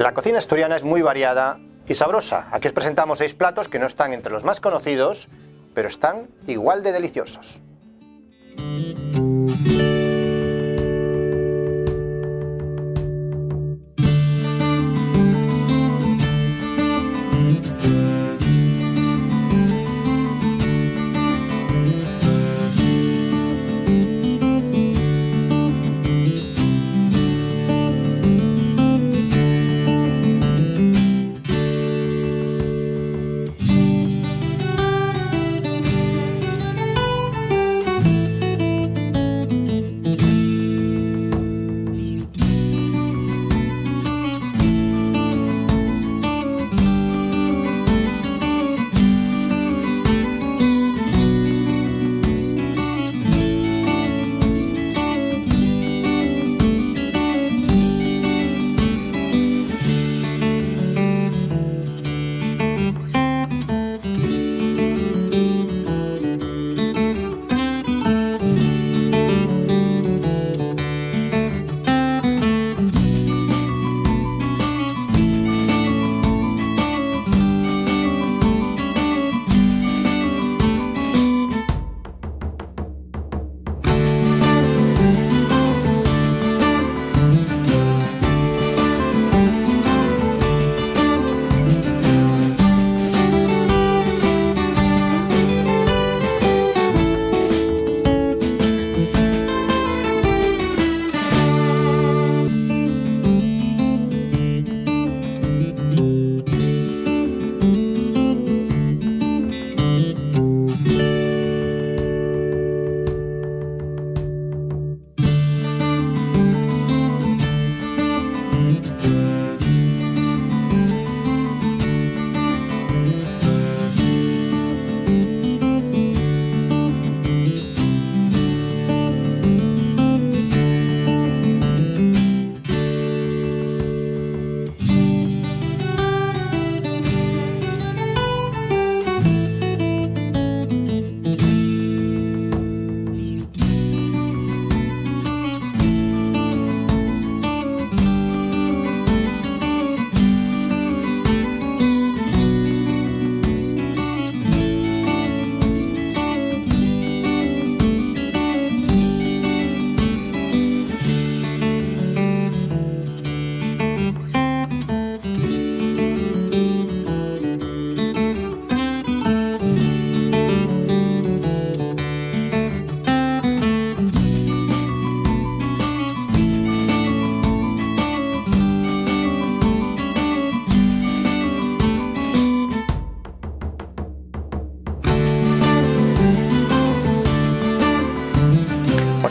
La cocina asturiana es muy variada y sabrosa. Aquí os presentamos seis platos que no están entre los más conocidos, pero están igual de deliciosos.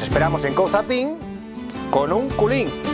Esperamos en Couzapin con un culín.